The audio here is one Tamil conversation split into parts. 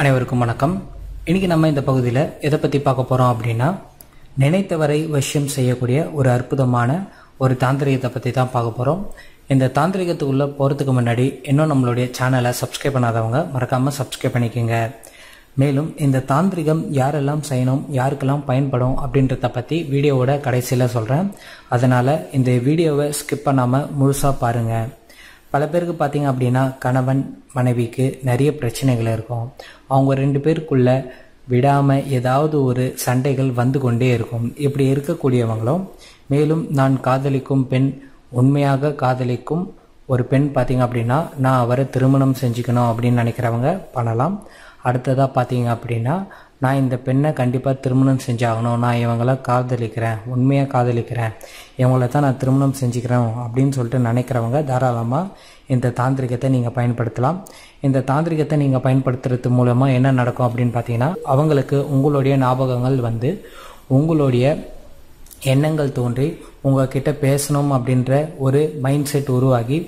அனைவருக்கும் வணக்கம். இன்னைக்கு நம்ம இந்த பகுதியில் எதை பற்றி பார்க்க போகிறோம் அப்படின்னா நினைத்தவரை வசியம் செய்யக்கூடிய ஒரு அற்புதமான ஒரு தாந்திரிகத்தை பற்றி தான் பார்க்க போகிறோம் இந்த தாந்திரிகத்துக்குள்ளே போகிறதுக்கு முன்னாடி இன்னும் நம்மளுடைய சேனலை சப்ஸ்கிரைப் பண்ணாதவங்க மறக்காமல் சப்ஸ்கிரைப் பண்ணிக்கோங்க. மேலும் இந்த தாந்திரிகம் யாரெல்லாம் செய்யணும் யாருக்கெல்லாம் பயன்படும் அப்படின்றத பற்றி வீடியோவோட கடைசியில் சொல்கிறேன் அதனால் இந்த வீடியோவை ஸ்கிப் பண்ணாமல் முழுசாக பாருங்கள் பல பேருக்கு பார்த்தீங்க அப்படின்னா கணவன் மனைவிக்கு நிறைய பிரச்சனைகள் இருக்கும். அவங்க ரெண்டு பேருக்குள்ள விடாமல் ஏதாவது ஒரு சண்டைகள் வந்து கொண்டே இருக்கும். இப்படி இருக்கக்கூடியவங்களும் மேலும் நான் காதலிக்கும் பெண் உண்மையாக காதலிக்கும் ஒரு பெண் பார்த்தீங்க அப்படின்னா நான் அவரை திருமணம் செஞ்சுக்கணும் அப்படின்னு நினைக்கிறவங்க பண்ணலாம். அடுத்ததாக பார்த்தீங்க அப்படின்னா நான் இந்த பெண்ணை கண்டிப்பாக திருமணம் செஞ்சாகணும். நான் இவங்கள காதலிக்கிறேன். உண்மையாக காதலிக்கிறேன். இவங்கள தான் நான் திருமணம் செஞ்சுக்கிறேன் அப்படின்னு சொல்லிட்டு நினைக்கிறவங்க தாராளமாக இந்த தாந்திரிகத்தை நீங்கள் பயன்படுத்தலாம். இந்த தாந்திரிகத்தை நீங்கள் பயன்படுத்துறது மூலமாக என்ன நடக்கும் அப்படின்னு பார்த்தீங்கன்னா அவங்களுக்கு உங்களுடைய ஞாபகங்கள் வந்து உங்களுடைய எண்ணங்கள் தோன்றி உங்ககிட்ட பேசணும் அப்படின்ற ஒரு மைண்ட் செட் உருவாகி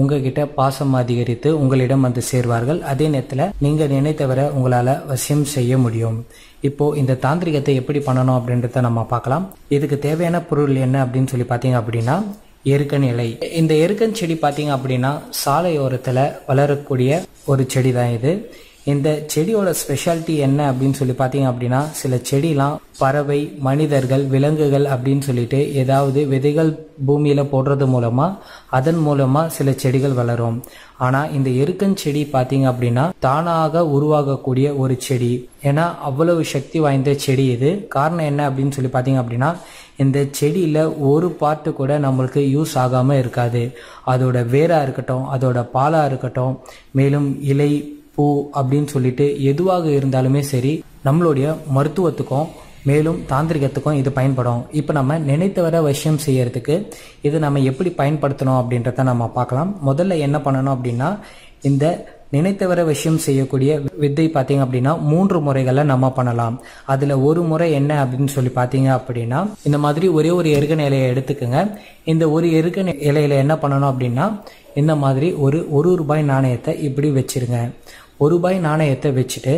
உங்ககிட்ட பாசம் அதிகரித்து உங்களிடம் வந்து சேர்வார்கள். அதே நேரத்தில் நீங்க நினைத்தவரை உங்களால வசியம் செய்ய முடியும். இப்போ இந்த தாந்திரிகத்தை எப்படி பண்ணணும் அப்படின்றத நம்ம பார்க்கலாம். இதுக்கு தேவையான பொருள் என்ன அப்படின்னு சொல்லி பார்த்தீங்க அப்படின்னா எருக்கன் இலை. இந்த எருக்கன் செடி பார்த்தீங்க அப்படின்னா சாலையோரத்தில் வளரக்கூடிய ஒரு செடி தான் இது. இந்த செடியோட ஸ்பெஷாலிட்டி என்ன அப்படின்னு சொல்லி பார்த்தீங்க அப்படின்னா சில செடிலாம் பறவை மனிதர்கள் விலங்குகள் அப்படின்னு சொல்லிட்டு ஏதாவது விதைகள் பூமியில் போடுறது மூலமாக அதன் மூலமாக சில செடிகள் வளரும். ஆனால் இந்த எருக்கன் செடி பார்த்தீங்க அப்படின்னா தானாக உருவாகக்கூடிய ஒரு செடி. ஏன்னா அவ்வளவு சக்தி வாய்ந்த செடி இது. காரணம் என்ன அப்படின்னு சொல்லி பார்த்தீங்க அப்படின்னா இந்த செடியில் ஒரு பாட்டு கூட நம்மளுக்கு யூஸ் ஆகாமல் இருக்காது. அதோட வேராக இருக்கட்டும் அதோட பாலாக இருக்கட்டும் மேலும் இலை பூ அப்படின்னு சொல்லிட்டு எதுவாக இருந்தாலுமே சரி நம்மளுடைய மருத்துவத்துக்கும் மேலும் தாந்திரிகத்துக்கும் இது பயன்படும். இப்போ நம்ம நினைத்தவரை விஷயம் செய்யறதுக்கு இது நம்ம எப்படி பயன்படுத்தணும் அப்படின்றத நம்ம பார்க்கலாம். முதல்ல என்ன பண்ணணும் அப்படின்னா இந்த நினைத்தவரை விஷயம் செய்யக்கூடிய வித்தை பார்த்தீங்க அப்படின்னா மூன்று முறைகளை நம்ம பண்ணலாம். அதில் ஒரு முறை என்ன அப்படின்னு சொல்லி பார்த்தீங்க அப்படின்னா இந்த மாதிரி ஒரே ஒரு எருகன் இலையை எடுத்துக்கோங்க. இந்த ஒரு எருகன் இலையில என்ன பண்ணணும் அப்படின்னா இந்த மாதிரி ஒரு ஒரு ரூபாய் நாணயத்தை இப்படி வச்சிருங்க. ஒரு ரூபாய் நாணயத்தை வச்சுட்டு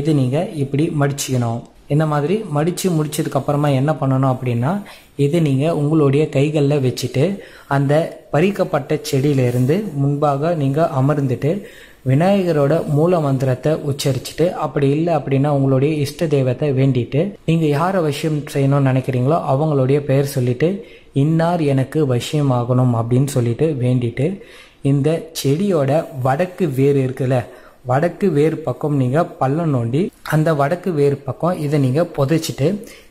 இது நீங்கள் இப்படி மடிச்சுக்கணும். இந்த மாதிரி மடித்து முடிச்சதுக்கு அப்புறமா என்ன பண்ணணும் அப்படின்னா இது நீங்கள் உங்களுடைய கைகளில் வச்சுட்டு அந்த பறிக்கப்பட்ட செடியிலிருந்து முன்பாக நீங்கள் அமர்ந்துட்டு விநாயகரோட மூல மந்திரத்தை உச்சரிச்சுட்டு அப்படி இல்லை அப்படின்னா உங்களுடைய இஷ்ட தெய்வத்தை வேண்டிட்டு நீங்கள் யாரை வசியம் செய்யணும்னு நினைக்கிறீங்களோ அவங்களுடைய பெயர் சொல்லிட்டு இன்னார் எனக்கு வசியம் ஆகணும் அப்படின்னு சொல்லிட்டு வேண்டிட்டு இந்த செடியோட வடக்கு வேர் இருக்குல்ல வடக்கு வேர் பக்கம் நீங்கள் பள்ளம் நோண்டி அந்த வடக்கு வேர் பக்கம் இதை நீங்கள் புதைச்சிட்டு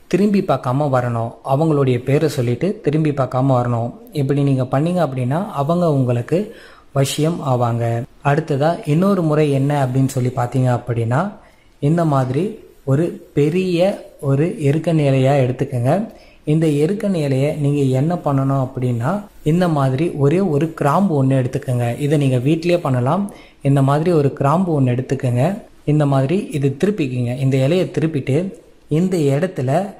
திரும்பி பார்க்காம வரணும். அவங்களுடைய பேரை சொல்லிட்டு திரும்பி பார்க்காம வரணும். இப்படி நீங்கள் பண்ணீங்க அப்படின்னா அவங்க உங்களுக்கு வசியம் ஆவாங்க. அடுத்ததா இன்னொரு முறை என்ன அப்படின்னு சொல்லி பார்த்தீங்க அப்படின்னா இந்த மாதிரி ஒரு பெரிய ஒரு எருக்க இலையாக எடுத்துக்கோங்க. இந்த எருக்க இலையை நீங்கள் என்ன பண்ணணும் அப்படின்னா இந்த மாதிரி ஒரே ஒரு கிராம்பு ஒன்று எடுத்துக்கோங்க. இதை நீங்கள் வீட்டிலேயே பண்ணலாம். இந்த மாதிரி ஒரு கிராம்பு ஒன்று எடுத்துக்கோங்க. இந்த மாதிரி இது திருப்பிக்கிங்க. இந்த இலையை திருப்பிட்டு இந்த இடத்துல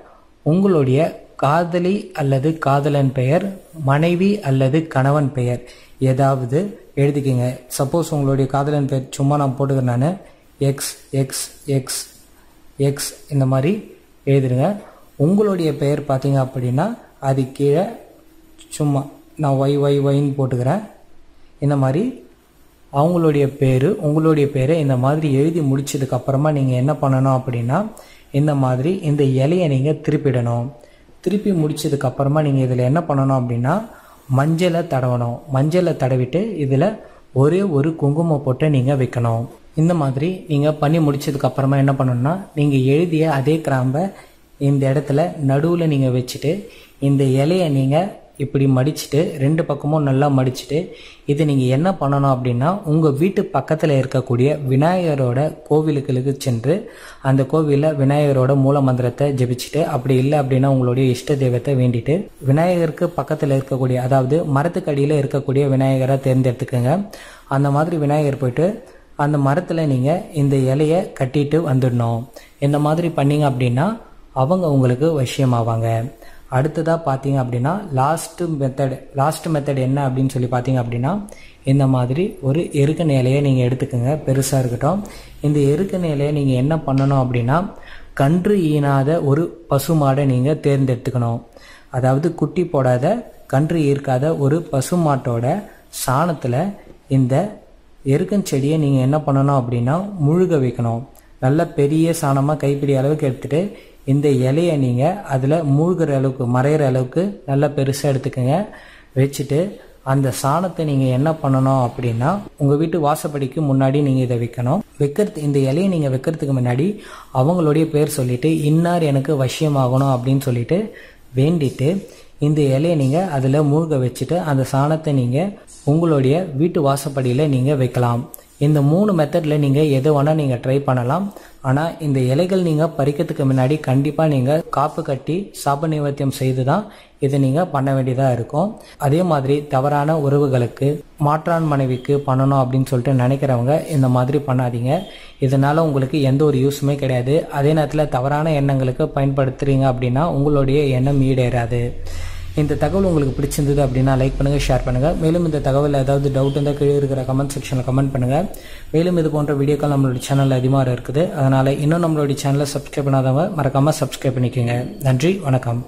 உங்களுடைய காதலி அல்லது காதலன் பெயர் மனைவி அல்லது கணவன் பெயர். ஏதாவது எழுதிக்கிங்க. சப்போஸ் உங்களுடைய காதலன் பேர் சும்மா நான் போட்டுக்கிறேன் நான். எக்ஸ் எக்ஸ் எக்ஸ் எக்ஸ் இந்த மாதிரி எழுதிடுங்க. உங்களுடைய பெயர் பார்த்தீங்க அப்படின்னா அது கீழே சும்மா நான் ஒய் ஒய் ஒய்ன்னு போட்டுக்கிறேன். இந்த மாதிரி அவங்களுடைய பேர் உங்களுடைய பேரை இந்த மாதிரி எழுதி முடிச்சதுக்கப்புறமா நீங்கள் என்ன பண்ணணும் அப்படின்னா இந்த மாதிரி இந்த இலையை நீங்கள் திருப்பிடணும். திருப்பி முடிச்சதுக்கப்புறமா நீங்கள் இதில் என்ன பண்ணணும் அப்படின்னா மஞ்சளை தடவணும். மஞ்சளை தடவிட்டு இதில் ஒரே ஒரு குங்குமம் போட்டு நீங்கள் வைக்கணும். இந்த மாதிரி நீங்கள் பண்ணி முடிச்சதுக்கு அப்புறமா என்ன பண்ணணும்னா நீங்கள் எழுதிய அதே கிராம்பை இந்த இடத்துல நடுவில் நீங்கள் வச்சுட்டு இந்த இலையை நீங்கள் இப்படி மடிச்சுட்டு ரெண்டு பக்கமும் நல்லா மடிச்சுட்டு இது நீங்கள் என்ன பண்ணணும் அப்படின்னா உங்கள் வீட்டு பக்கத்தில் இருக்கக்கூடிய விநாயகரோட கோவிலுக்கு சென்று அந்த கோவிலில் விநாயகரோட மூல மந்திரத்தை ஜெபிச்சுட்டு அப்படி இல்லை அப்படின்னா உங்களுடைய இஷ்ட தெய்வத்தை வேண்டிட்டு விநாயகருக்கு பக்கத்தில் இருக்கக்கூடிய அதாவது மரத்துக்கடியில் இருக்கக்கூடிய விநாயகரை தேர்ந்தெடுத்துக்கோங்க. அந்த மாதிரி விநாயகர் போயிட்டு அந்த மரத்தில் நீங்கள் இந்த இலையை கட்டிட்டு வந்துடணும். இந்த மாதிரி பண்ணீங்க அப்படின்னா அவங்க உங்களுக்கு வசியமாவாங்க அடுத்ததாக பார்த்தீங்க அப்படின்னா லாஸ்ட்டு மெத்தட் லாஸ்ட் மெத்தட் என்ன அப்படின்னு சொல்லி பார்த்தீங்க அப்படின்னா இந்த மாதிரி ஒரு எருக்கன் இலையை நீங்கள் எடுத்துக்கோங்க பெருசாக இருக்கட்டும். இந்த எருக்கன் இலையை நீங்கள் என்ன பண்ணணும் அப்படின்னா கன்று ஈனாத ஒரு பசுமாடை நீங்கள் தேர்ந்தெடுத்துக்கணும். அதாவது குட்டி போடாத கன்று ஈர்க்காத ஒரு பசுமாட்டோட சாணத்தில் இந்த எருக்கன் செடியை நீங்கள் என்ன பண்ணணும் அப்படின்னா முழுக வைக்கணும். நல்ல பெரிய சாணமாக கைப்பிடி அளவுக்கு எடுத்துகிட்டு இந்த இலையை நீங்கள் அதில் மூழ்கிற அளவுக்கு மறையிற அளவுக்கு நல்லா பெருசாக எடுத்துக்கோங்க. வச்சுட்டு அந்த சாணத்தை நீங்கள் என்ன பண்ணணும் அப்படின்னா உங்கள் வீட்டு வாசப்படிக்கு முன்னாடி நீங்கள் இதை வைக்கணும். வைக்கிறது இந்த இலையை நீங்கள் வைக்கிறதுக்கு முன்னாடி அவங்களுடைய பேர் சொல்லிவிட்டு இன்னார் எனக்கு வசியமாகணும் அப்படின்னு சொல்லிட்டு வேண்டிட்டு இந்த இலையை நீங்கள் அதில் மூழ்க வச்சுட்டு அந்த சாணத்தை நீங்கள் உங்களுடைய வீட்டு வாசப்படியில் நீங்கள் வைக்கலாம். இந்த மூணு மெத்தடில் நீங்கள் எது வேணால் நீங்கள் ட்ரை பண்ணலாம். ஆனால் இந்த இலைகள் நீங்கள் பறிக்கிறதுக்கு முன்னாடி கண்டிப்பாக நீங்கள் காப்பு கட்டி சாப நிவர்த்தியம் செய்து தான் இதை நீங்கள் பண்ண வேண்டியதாக இருக்கும். அதே மாதிரி தவறான உறவுகளுக்கு மாற்றான் மனைவிக்கு பண்ணணும் அப்படின்னு சொல்லிட்டு நினைக்கிறவங்க இந்த மாதிரி பண்ணாதீங்க. இதனால் உங்களுக்கு எந்த ஒரு யூஸுமே கிடையாது. அதே நேரத்தில் தவறான எண்ணங்களுக்கு பயன்படுத்துகிறீங்க அப்படின்னா உங்களுடைய எண்ணம் ஈடேறாது. இந்த தகவல் உங்களுக்கு பிடிச்சிருந்தது அப்படின்னா லைக் பண்ணுங்கள் ஷேர் பண்ணுங்கள் மேலும் இந்த தகவல் ஏதாவது டவுட் இருந்தால் கீழே இருக்கிற கமெண்ட் செக்ஷனில் கமெண்ட் பண்ணுங்கள் மேலும் இது போன்ற வீடியோக்கள் நம்மளுடைய சேனலில் அதிகமாக இருக்குது. அதனால் இன்னும் நம்மளுடைய சேனலை சப்ஸ்கிரைப் பண்ணாதவங்க மறக்காமல் சப்ஸ்கிரைப் பண்ணிக்கோங்க. நன்றி வணக்கம்.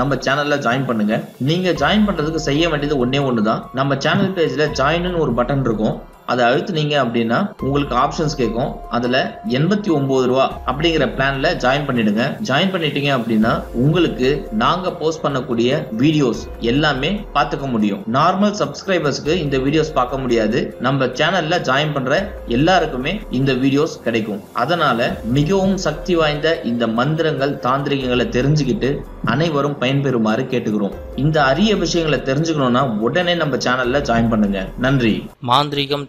நம்ம சேனல்ல ஜாயின் பண்ணுங்க. நீங்க ஜாயின் பண்றதுக்கு செய்ய வேண்டியது ஒன்னே ஒண்ணுதான். நம்ம சேனல் பேஜ்ல ஜாயின்னு ஒரு பட்டன் இருக்கும். அதை அழுத்துனீங்க அப்படின்னா உங்களுக்கு ஆப்ஷன்ஸ் கேட்கும். அதுல எண்பத்தி ஒன்பது ரூபா அப்படிங்கிற பிளான்ல ஜாயின் பண்ணிடுங்க. ஜாயின் பண்ணிட்டீங்க அப்படின்னா உங்களுக்கு நாங்க போஸ்ட் பண்ணக்கூடிய வீடியோஸ் எல்லாமே பார்த்துக்க முடியும். நார்மல் சப்ஸ்கிரைபர்ஸ்க்கு இந்த வீடியோஸ் பார்க்க முடியாது. நம்ம சேனல்ல ஜாயின் பண்ற எல்லாருக்குமே இந்த வீடியோஸ் கிடைக்கும். அதனால மிகவும் சக்தி வாய்ந்த இந்த மந்திரங்கள் தாந்திரிகங்களை தெரிஞ்சுக்கிட்டு அனைவரும் பயன்பெறுமாறு கேட்டுக்கிறோம். இந்த அரிய விஷயங்களை தெரிஞ்சுக்கணும்னா உடனே நம்ம சேனல்ல ஜாயின் பண்ணுங்க. நன்றி. மாந்திரிகம்